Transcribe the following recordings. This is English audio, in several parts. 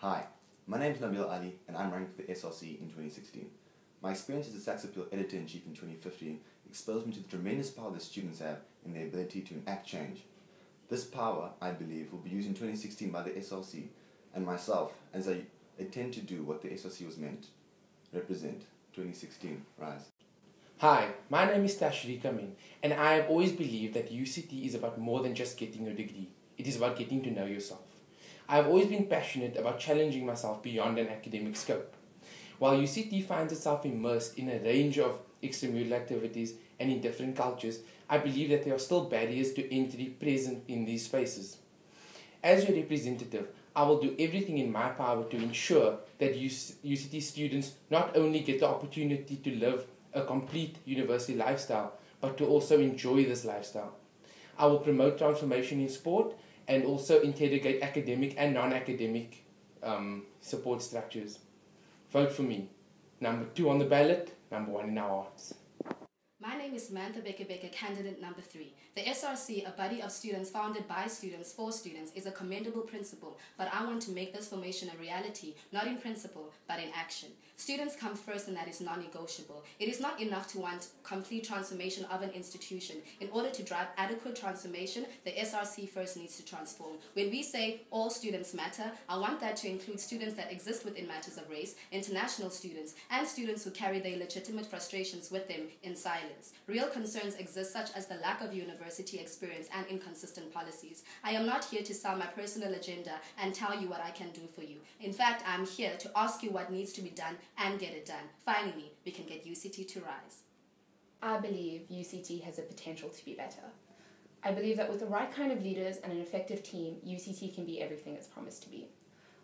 Hi, my name is Nabeel Allie and I'm running for the SRC in 2016. My experience as a Sax Appeal Editor-in-Chief in 2015 exposed me to the tremendous power that students have in their ability to enact change. This power, I believe, will be used in 2016 by the SRC and myself as I intend to do what the SRC was meant represent. 2016, rise. Hi, my name is Tashriq Amien, and I have always believed that UCT is about more than just getting a degree. It is about getting to know yourself. I have always been passionate about challenging myself beyond an academic scope. While UCT finds itself immersed in a range of extramural activities and in different cultures, I believe that there are still barriers to entry present in these spaces. As your representative, I will do everything in my power to ensure that UCT students not only get the opportunity to live a complete university lifestyle, but to also enjoy this lifestyle. I will promote transformation in sport and also integrate academic and non-academic um, support structures. Vote for me. Number two on the ballot, number one in our hearts. My name is Samantha Bekebeke, candidate number three. The SRC, a body of students founded by students for students, is a commendable principle, but I want to make this formation a reality, not in principle, but in action. Students come first and that is non-negotiable. It is not enough to want complete transformation of an institution. In order to drive adequate transformation, the SRC first needs to transform. When we say all students matter, I want that to include students that exist within matters of race, international students, and students who carry their legitimate frustrations with them in silence. Real concerns exist such as the lack of university experience and inconsistent policies. I am not here to sell my personal agenda and tell you what I can do for you. In fact, I'm here to ask you what needs to be done and get it done. Finally, we can get UCT to rise. I believe UCT has the potential to be better. I believe that with the right kind of leaders and an effective team, UCT can be everything it's promised to be.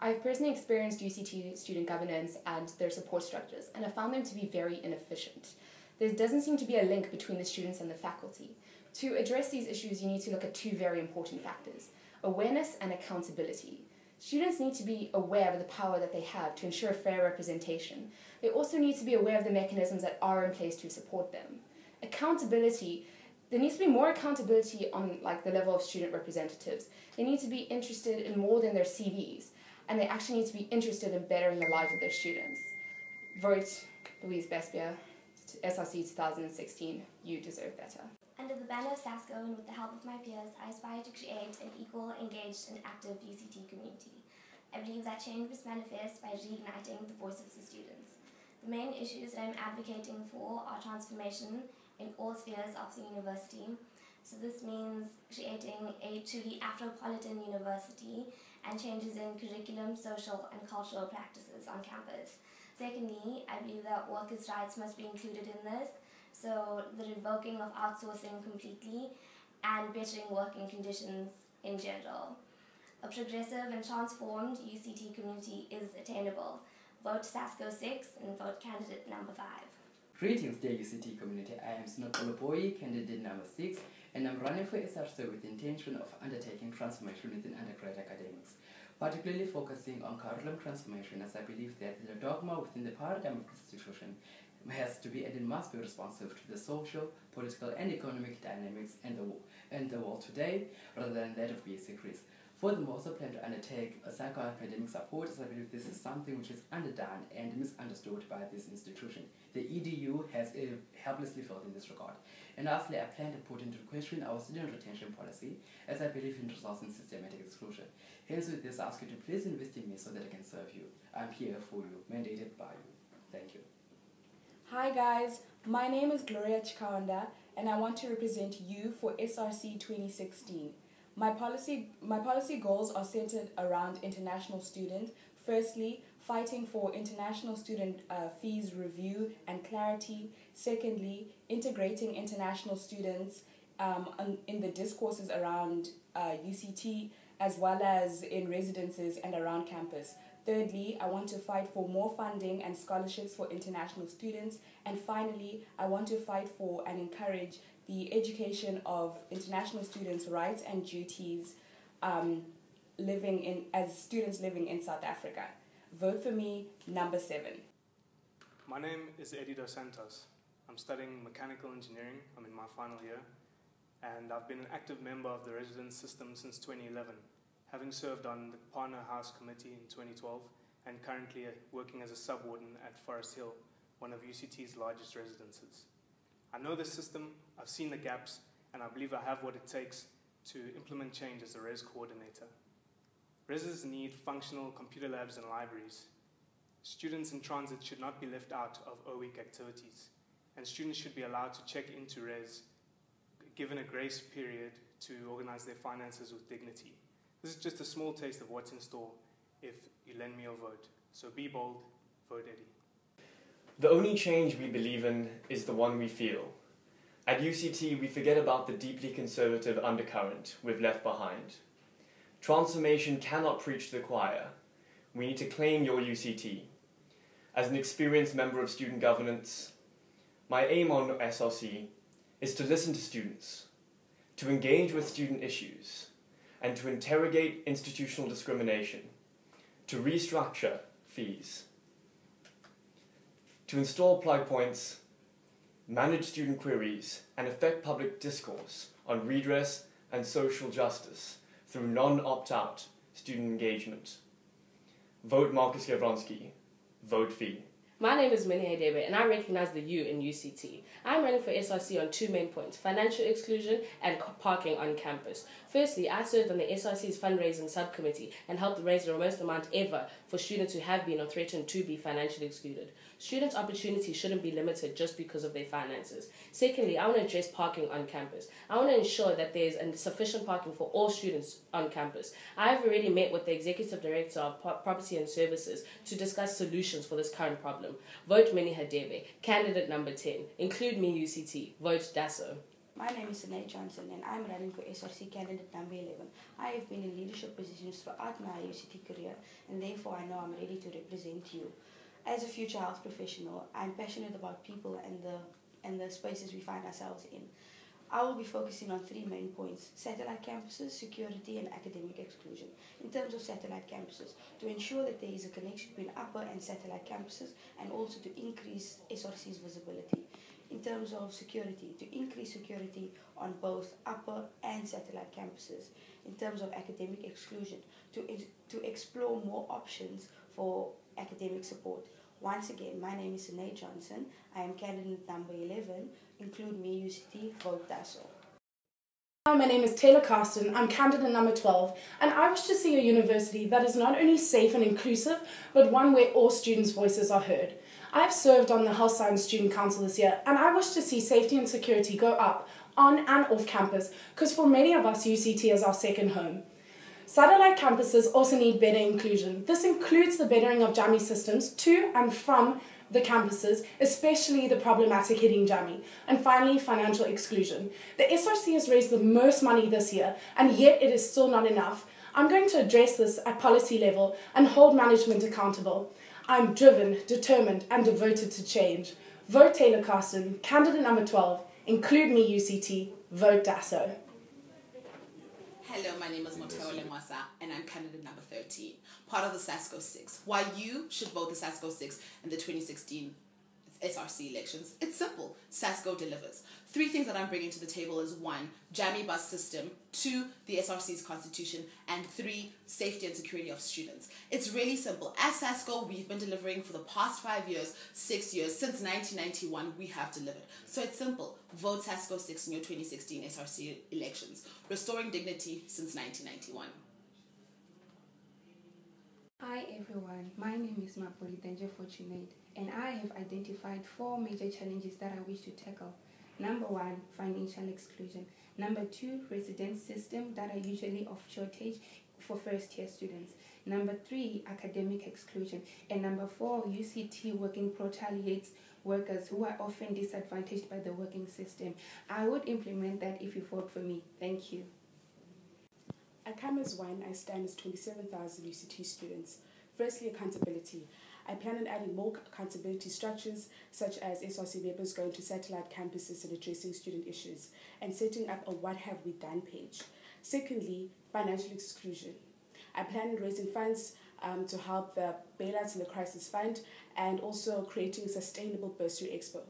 I've personally experienced UCT student governance and their support structures, and I found them to be very inefficient. There doesn't seem to be a link between the students and the faculty. To address these issues, you need to look at two very important factors awareness and accountability. Students need to be aware of the power that they have to ensure fair representation. They also need to be aware of the mechanisms that are in place to support them. Accountability, there needs to be more accountability on like the level of student representatives. They need to be interested in more than their CVs, and they actually need to be interested in bettering the lives of their students. Vote Louise Bestbier, SRC 2016. You deserve better. Under the banner of SASCO and with the help of my peers, I aspire to create an equal, engaged and active UCT community. I believe that change must manifest by reigniting the voice of the students. The main issues that I'm advocating for are transformation in all spheres of the university. So this means creating a truly Afropolitan university and changes in curriculum, social and cultural practices on campus. Secondly, I believe that workers' rights must be included in this so the revoking of outsourcing completely and bettering working conditions in general. A progressive and transformed UCT community is attainable. Vote SASCO 6 and vote candidate number 5. Greetings dear UCT community, I am Sinoxolo Boyi, candidate number 6 and I'm running for SRC with the intention of undertaking transformation within undergrad academics, particularly focusing on curriculum transformation as I believe that the dogma within the paradigm of institution has to be and it must be responsive to the social, political, and economic dynamics in the, in the world today rather than that of risk. Furthermore, also plan to undertake a psychoacademic support as I believe this is something which is underdone and misunderstood by this institution. The EDU has uh, helplessly failed in this regard. And lastly, I plan to put into question our student retention policy as I believe it results in systematic exclusion. Hence with this, I ask you to please invest in me so that I can serve you. I'm here for you, mandated by you. Thank you. Hi guys, my name is Gloria Chikaonda and I want to represent you for SRC 2016. My policy, my policy goals are centered around international students. Firstly, fighting for international student uh, fees review and clarity. Secondly, integrating international students um, in the discourses around uh, UCT as well as in residences and around campus. Thirdly, I want to fight for more funding and scholarships for international students. And finally, I want to fight for and encourage the education of international students' rights and duties um, living in as students living in South Africa. Vote for me, number seven. My name is Eddie Dos Santos. I'm studying mechanical engineering. I'm in my final year, and I've been an active member of the residence system since 2011. having served on the Partner House Committee in 2012 and currently uh, working as a sub-warden at Forest Hill, one of UCT's largest residences. I know the system, I've seen the gaps, and I believe I have what it takes to implement change as a res coordinator. Reses need functional computer labs and libraries. Students in transit should not be left out of O-week activities, and students should be allowed to check into res, given a grace period to organize their finances with dignity. This is just a small taste of what's in store if you lend me your vote. So be bold, vote Eddie. The only change we believe in is the one we feel. At UCT, we forget about the deeply conservative undercurrent we've left behind. Transformation cannot preach to the choir. We need to claim your UCT. As an experienced member of student governance, my aim on SRC is to listen to students, to engage with student issues, and to interrogate institutional discrimination, to restructure fees, to install plug points, manage student queries, and affect public discourse on redress and social justice through non opt out student engagement. Vote Marcus Gawronsky. Vote fee. My name is Minnie Hadebe and I recognize the U in UCT. I'm running for SRC on two main points financial exclusion and parking on campus. Firstly, I served on the SRC's fundraising subcommittee and helped raise the most amount ever for students who have been or threatened to be financially excluded. Students' opportunities shouldn't be limited just because of their finances. Secondly, I want to address parking on campus. I want to ensure that there's sufficient parking for all students on campus. I have already met with the Executive Director of Property and Services to discuss solutions for this current problem. Vote Minnie Hadebe, candidate number 10. Include me UCT. Vote DASO. My name is Sinead Johnson and I'm running for SRC candidate number 11. I have been in leadership positions throughout my UCT career and therefore I know I'm ready to represent you. As a future health professional, I'm passionate about people and the and the spaces we find ourselves in. I will be focusing on three main points satellite campuses, security, and academic exclusion. In terms of satellite campuses, to ensure that there is a connection between upper and satellite campuses, and also to increase SRC's visibility. In terms of security, to increase security on both upper and satellite campuses. In terms of academic exclusion, to, to explore more options for academic support. Once again, my name is Sinead Johnson. I am candidate number 11. Include me, UCT, vote DASO. Hi, my name is Tayla Karsten. I'm candidate number 12, and I wish to see a university that is not only safe and inclusive, but one where all students' voices are heard. I've served on the Health Science Student Council this year, and I wish to see safety and security go up on and off campus, because for many of us, UCT is our second home. Satellite campuses also need better inclusion. This includes the bettering of Jammie systems to and from the campuses, especially the problematic Hiddingh Jammie. And finally, financial exclusion. The SRC has raised the most money this year, and yet it is still not enough. I'm going to address this at policy level and hold management accountable. I'm driven, determined, and devoted to change. Vote Tayla Karsten, candidate number 12. Include me, UCT. Vote DASO. Hello, my name is Motheo Lengoasa, and I'm candidate number 13, part of the SASCO 6. Why you should vote the SASCO 6 in the 2016 SRC elections. It's simple. SASCO delivers. Three things that I'm bringing to the table is one, Jammie bus system, two, the SRC's constitution, and three, safety and security of students. It's really simple. As SASCO, we've been delivering for the past five years, six years, since 1991, we have delivered. So it's simple. Vote SASCO 6 in your 2016 SRC elections. Restoring dignity since 1991. Hi everyone, my name is Mabuli Denzhe Fortunate and I have identified four major challenges that I wish to tackle. Number one, financial exclusion. Number two, residence system that are usually of shortage for first year students. Number three, academic exclusion. And number four, UCT working protaliates workers who are often disadvantaged by the working system. I would implement that if you vote for me. Thank you. At Cameras 1, I stand as 27,000 UCT students. Firstly, accountability. I plan on adding more accountability structures, such as SRC members going to satellite campuses and addressing student issues, and setting up a What Have We Done page. Secondly, financial exclusion. I plan on raising funds um, to help the bailouts in the crisis fund and also creating a sustainable bursary expo.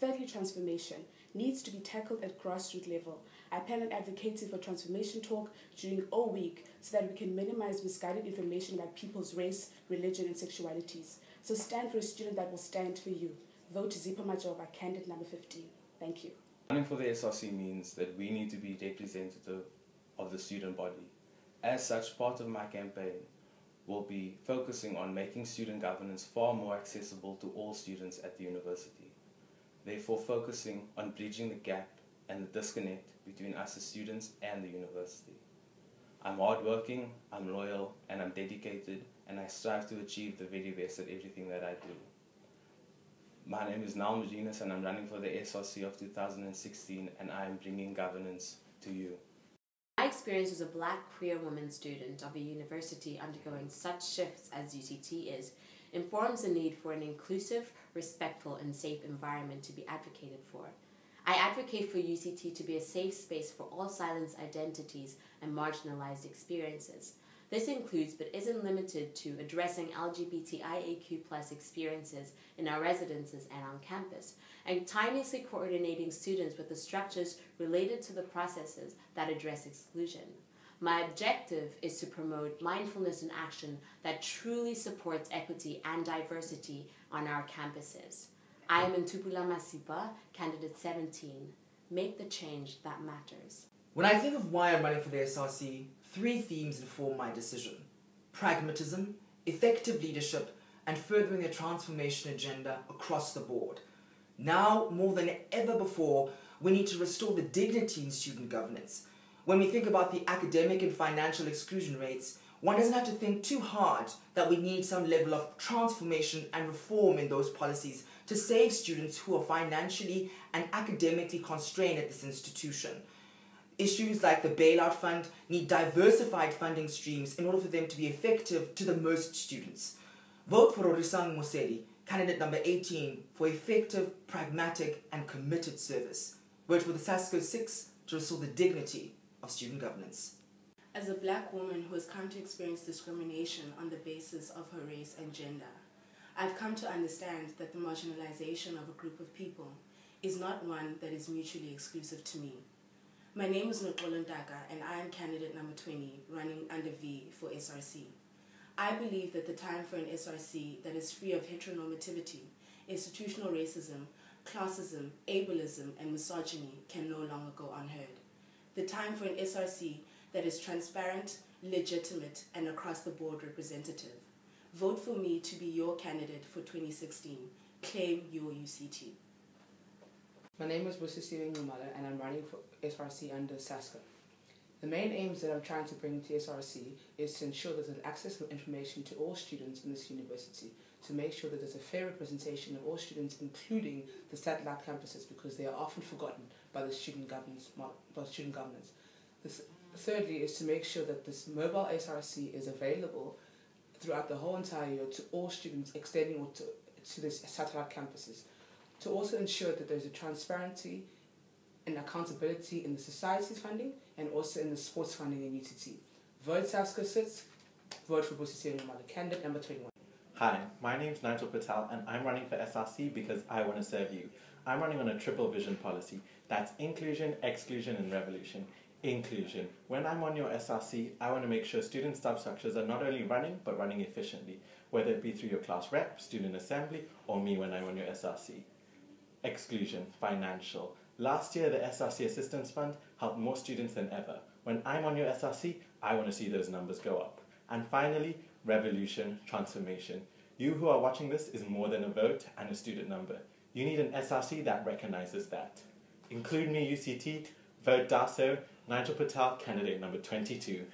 Thirdly, transformation needs to be tackled at grassroots level. I plan on advocating for transformation talk during all week so that we can minimize misguided information about people's race, religion, and sexualities. So stand for a student that will stand for you. Vote Zipho Majova, candidate number 15. Thank you. Running for the SRC means that we need to be representative of the student body. As such, part of my campaign will be focusing on making student governance far more accessible to all students at the university. Therefore, focusing on bridging the gap and the disconnect between us as students and the university. I'm hardworking, I'm loyal, and I'm dedicated, and I strive to achieve the very best at everything that I do. My name is Niall Marinus, and I'm running for the SRC of 2016, and I am bringing governance to you. My experience as a black queer woman student of a university undergoing such shifts as UCT is informs the need for an inclusive, respectful, and safe environment to be advocated for. I advocate for UCT to be a safe space for all silenced identities and marginalized experiences. This includes, but isn't limited to, addressing LGBTIAQ experiences in our residences and on campus, and timelessly coordinating students with the structures related to the processes that address exclusion. My objective is to promote mindfulness and action that truly supports equity and diversity on our campuses. I am Nthupula Masipa, candidate 17. Make the change that matters. When I think of why I'm running for the SRC, three themes inform my decision pragmatism, effective leadership, and furthering a transformation agenda across the board. Now, more than ever before, we need to restore the dignity in student governance. When we think about the academic and financial exclusion rates, one doesn't have to think too hard that we need some level of transformation and reform in those policies to save students who are financially and academically constrained at this institution. Issues like the bailout fund need diversified funding streams in order for them to be effective to the most students. Vote for Rorisang Moseli, candidate number 18, for effective, pragmatic, and committed service. Vote for the SASCO 6 to restore the dignity of student governance. As a black woman who has come to experience discrimination on the basis of her race and gender, I've come to understand that the marginalization of a group of people is not one that is mutually exclusive to me. My name is Ntaka and I am candidate number 20 running under V for SRC. I believe that the time for an SRC that is free of heteronormativity, institutional racism, classism, ableism, and misogyny can no longer go unheard. The time for an SRC that is transparent, legitimate, and across the board representative. Vote for me to be your candidate for 2016. Claim your UCT. My name is Busisiwe Nxumalo and I'm running for SRC under SASCO. The main aims that I'm trying to bring to SRC is to ensure that there's access to information to all students in this university, to make sure that there's a fair representation of all students, including the satellite campuses, because they are often forgotten by the student governance. By student governance. This, thirdly, is to make sure that this mobile SRC is available throughout the whole entire year to all students, extending to, to the satellite campuses to also ensure that there's a transparency and accountability in the society's funding and also in the sports funding in UTT. Vote 6, vote for Nxumalo, candidate number 21. Hi, my name is Nigel Patel and I'm running for SRC because I want to serve you. I'm running on a triple vision policy. That's inclusion, exclusion, and revolution. Inclusion. When I'm on your SRC, I want to make sure student substructures are not only running, but running efficiently, whether it be through your class rep, student assembly, or me when I'm on your SRC exclusion, financial. Last year, the SRC Assistance Fund helped more students than ever. When I'm on your SRC, I want to see those numbers go up. And finally, revolution, transformation. You who are watching this is more than a vote and a student number. You need an SRC that recognizes that. Include me, UCT, vote DASO, Nigel Patel, candidate number 22.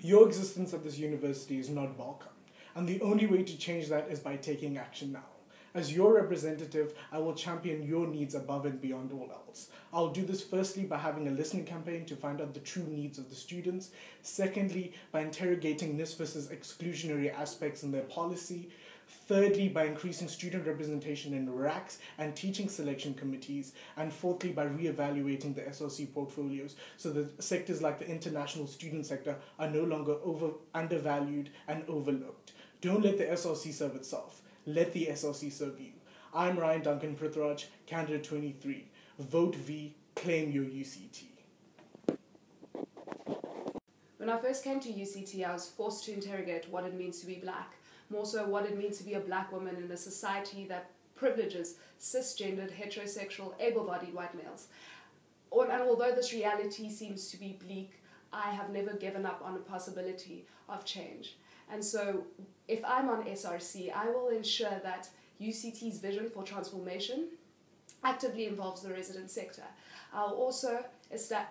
Your existence at this university is not welcome, and the only way to change that is by taking action now. As your representative, I will champion your needs above and beyond all else. I'll do this firstly by having a listening campaign to find out the true needs of the students. Secondly, by interrogating NSFAS's exclusionary aspects in their policy. Thirdly, by increasing student representation in RACs and teaching selection committees. And fourthly, by re-evaluating the SRC portfolios so that sectors like the international student sector are no longer over undervalued and overlooked. Don't let the SRC serve itself let the SRC serve you. I'm Ryan Duncan Prithraj, candidate 23. Vote V, claim your UCT. When I first came to UCT, I was forced to interrogate what it means to be black, more so what it means to be a black woman in a society that privileges cisgendered, heterosexual, able bodied white males. And although this reality seems to be bleak, I have never given up on the possibility of change. And so, if I'm on SRC, I will ensure that UCT's vision for transformation actively involves the resident sector. I'll also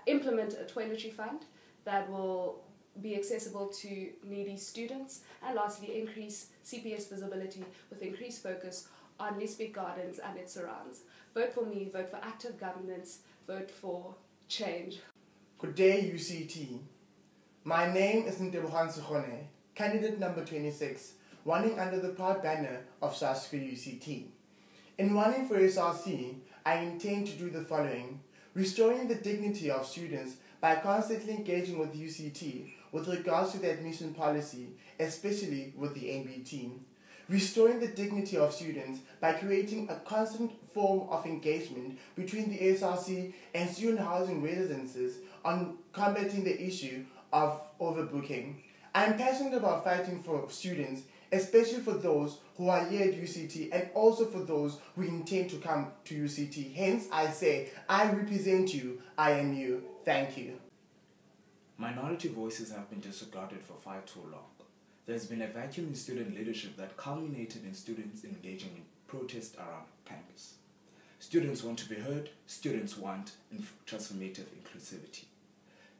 implement a toiletry fund that will be accessible to needy students, and lastly, increase CPS visibility with increased focus on Liesbeeck Gardens and its surrounds. Vote for me, vote for active governance, vote for change. Good day, UCT. My name is Ntebogang Segone, candidate number 26, running under the proud banner of SASCO UCT. In running for SRC, I intend to do the following restoring the dignity of students by constantly engaging with UCT with regards to the admission policy, especially with the NB team. Restoring the dignity of students by creating a constant form of engagement between the SRC and student housing residences on combating the issue of overbooking. I am passionate about fighting for students, especially for those who are here at UCT and also for those who intend to come to UCT. Hence, I say, I represent you, I am you. Thank you. Minority voices have been disregarded for far too long. There's been a vacuum in student leadership that culminated in students engaging in protest around campus. Students want to be heard, students want transformative inclusivity.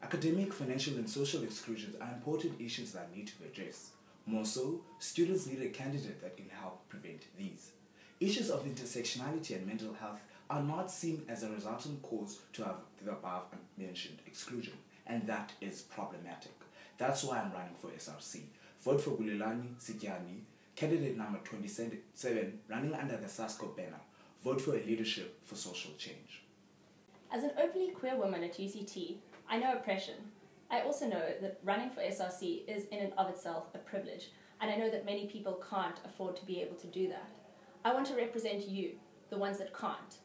Academic, financial, and social exclusions are important issues that need to be addressed. More so, students need a candidate that can help prevent these. Issues of intersectionality and mental health are not seen as a resultant cause to have the above mentioned exclusion, and that is problematic. That's why I'm running for SRC. Vote for Bulelani Sidyani, candidate number 27, running under the SASCO banner. Vote for a leadership for social change. As an openly queer woman at UCT, I know oppression. I also know that running for SRC is in and of itself a privilege, and I know that many people can't afford to be able to do that. I want to represent you, the ones that can't.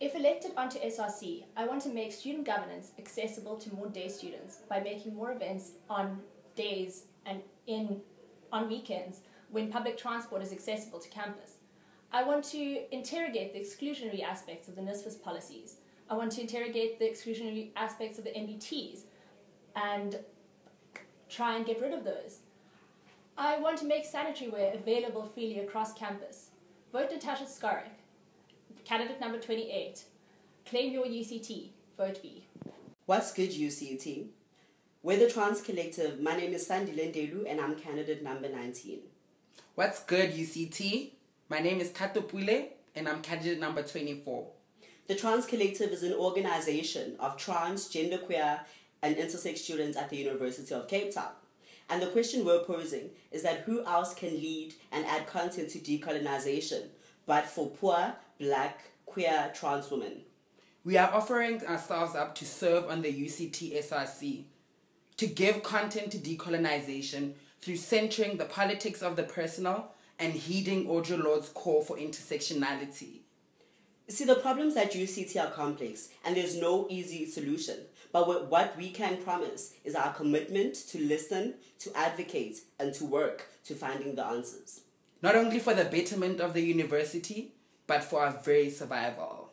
If elected onto SRC, I want to make student governance accessible to more day students by making more events on days and in on weekends when public transport is accessible to campus. I want to interrogate the exclusionary aspects of the NSFAS policies. I want to interrogate the exclusionary aspects of the NBTs and try and get rid of those. I want to make sanitary wear available freely across campus. Vote Natasha Skoryk. Candidate number 28. Claim your UCT. Vote V. What's good, UCT? We're the Trans Collective. My name is Sandile Ndelu and I'm candidate number 19. What's good, UCT? My name is Thato Pule and I'm candidate number 24. The Trans Collective is an organization of trans, genderqueer, and intersex students at the University of Cape Town. And the question we're posing is that who else can lead and add content to decolonization but for poor, black, queer, trans women. We are offering ourselves up to serve on the UCT SRC, to give content to decolonization through centering the politics of the personal and heeding Audre Lorde's call for intersectionality. See, the problems at UCT are complex, and there's no easy solution. But what we can promise is our commitment to listen, to advocate, and to work to finding the answers not only for the betterment of the university, but for our very survival.